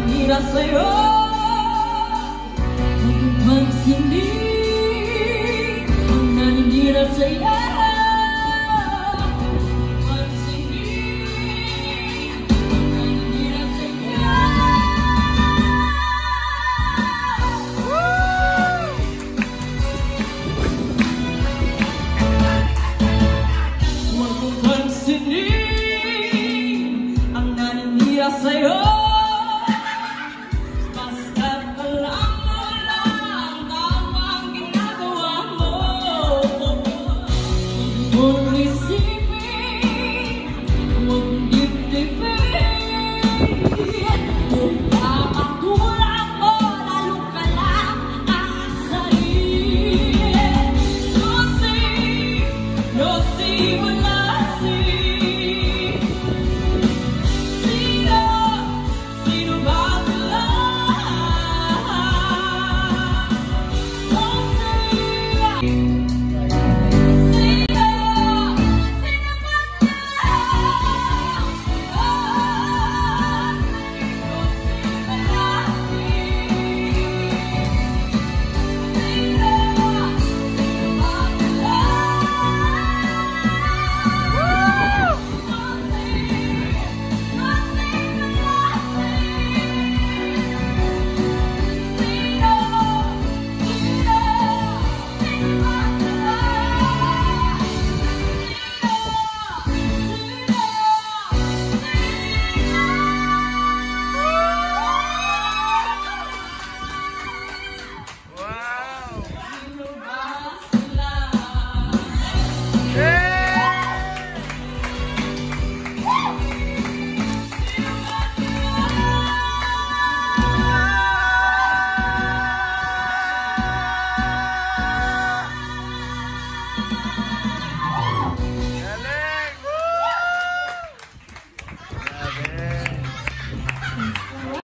pansinin Ang naninira sa'yo Huwag mong pansinin Ang naninira sa'yo Pansinin Ang naninira sa'yo Huwag mong pansinin ang naninira sa'yo Basta't you would like